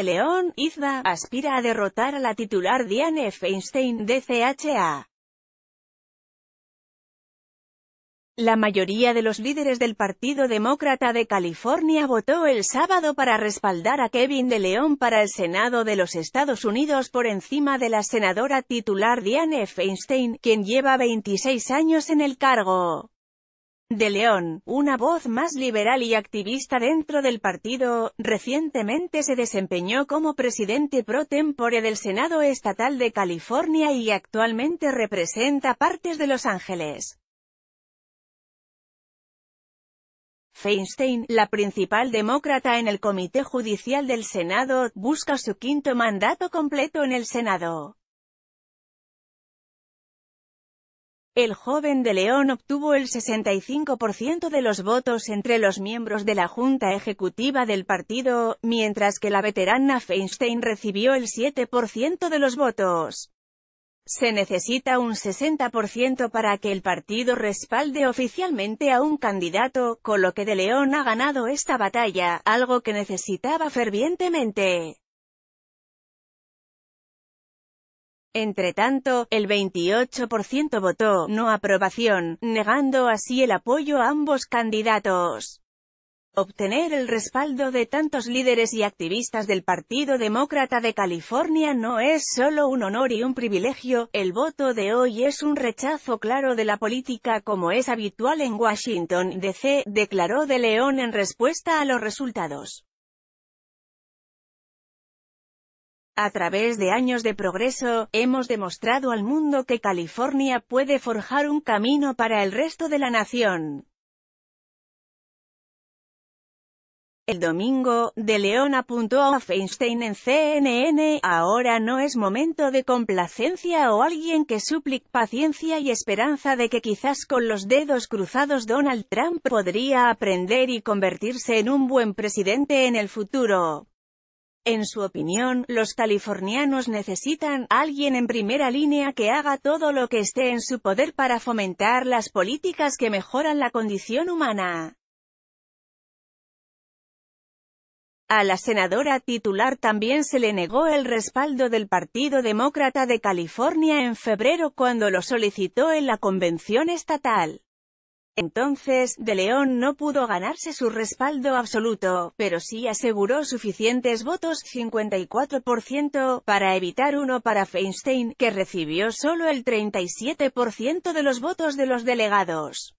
de León, Izba, aspira a derrotar a la titular Diane Feinstein, de. La mayoría de los líderes del Partido Demócrata de California votó el sábado para respaldar a Kevin de León para el Senado de los Estados Unidos por encima de la senadora titular Diane Feinstein, quien lleva 26 años en el cargo. De León, una voz más liberal y activista dentro del partido, recientemente se desempeñó como presidente pro tempore del Senado Estatal de California y actualmente representa partes de Los Ángeles. Feinstein, la principal demócrata en el Comité Judicial del Senado, busca su quinto mandato completo en el Senado. El joven de León obtuvo el 65% de los votos entre los miembros de la Junta Ejecutiva del partido, mientras que la veterana Feinstein recibió el 7% de los votos. Se necesita un 60% para que el partido respalde oficialmente a un candidato, con lo que De León ha ganado esta batalla, algo que necesitaba fervientemente. Entretanto, el 28% votó no aprobación, negando así el apoyo a ambos candidatos. Obtener el respaldo de tantos líderes y activistas del Partido Demócrata de California no es solo un honor y un privilegio, el voto de hoy es un rechazo claro de la política como es habitual en Washington, D.C., declaró De León en respuesta a los resultados. A través de años de progreso, hemos demostrado al mundo que California puede forjar un camino para el resto de la nación. El domingo, De León apuntó a Feinstein en CNN, ahora no es momento de complacencia o alguien que suplique paciencia y esperanza de que quizás con los dedos cruzados Donald Trump podría aprender y convertirse en un buen presidente en el futuro. En su opinión, los californianos necesitan alguien en primera línea que haga todo lo que esté en su poder para fomentar las políticas que mejoran la condición humana. A la senadora titular también se le negó el respaldo del Partido Demócrata de California en febrero cuando lo solicitó en la convención estatal. Entonces, De León no pudo ganarse su respaldo absoluto, pero sí aseguró suficientes votos 54% para evitar uno para Feinstein, que recibió solo el 37% de los votos de los delegados.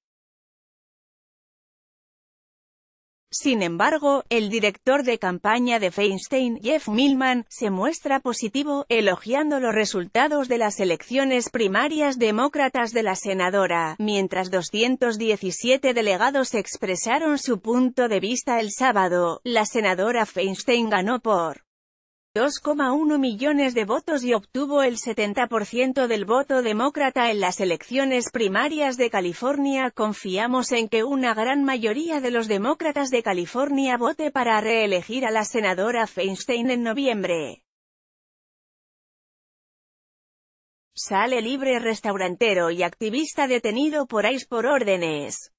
Sin embargo, el director de campaña de Feinstein, Jeff Millman, se muestra positivo, elogiando los resultados de las elecciones primarias demócratas de la senadora, mientras 217 delegados expresaron su punto de vista el sábado, la senadora Feinstein ganó por 2,1 millones de votos y obtuvo el 70% del voto demócrata en las elecciones primarias de California. Confiamos en que una gran mayoría de los demócratas de California vote para reelegir a la senadora Feinstein en noviembre. Sale libre restaurantero y activista detenido por ICE por órdenes.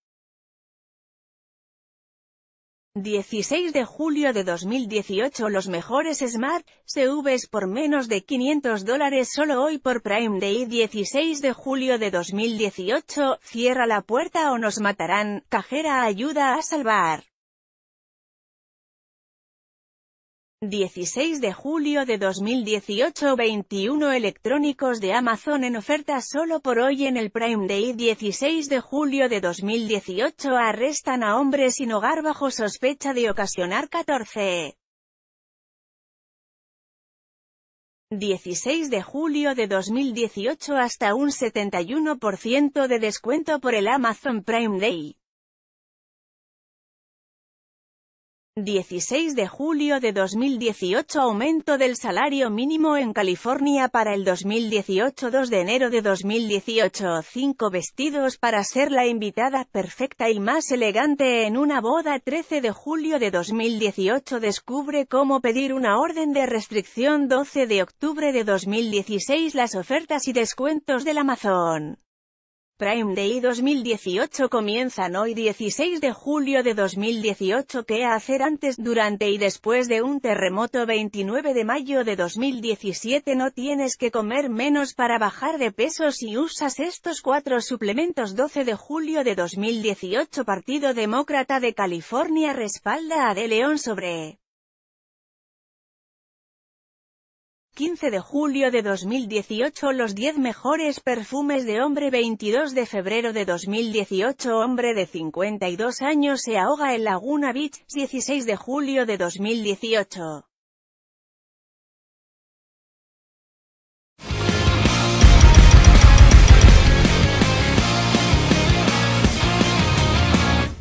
16 de julio de 2018 Los mejores Smart CVs por menos de 500 dólares solo hoy por Prime Day 16 de julio de 2018 Cierra la puerta o nos matarán, cajera ayuda a salvar 16 de julio de 2018 21 electrónicos de Amazon en oferta solo por hoy en el Prime Day. 16 de julio de 2018 arrestan a hombres sin hogar bajo sospecha de ocasionar 14 16 de julio de 2018 hasta un 71% de descuento por el Amazon Prime Day 16 de julio de 2018 Aumento del salario mínimo en California para el 2018 2 de enero de 2018 5 vestidos para ser la invitada perfecta y más elegante en una boda 13 de julio de 2018 Descubre cómo pedir una orden de restricción 12 de octubre de 2016 Las ofertas y descuentos del Amazon Prime Day 2018 comienzan hoy 16 de julio de 2018 ¿Qué hacer antes, durante y después de un terremoto 29 de mayo de 2017 No tienes que comer menos para bajar de peso si usas estos cuatro suplementos 12 de julio de 2018 Partido Demócrata de California respalda a De León sobre 15 de julio de 2018 Los 10 mejores perfumes de hombre 22 de febrero de 2018 Hombre de 52 años se ahoga en Laguna Beach 16 de julio de 2018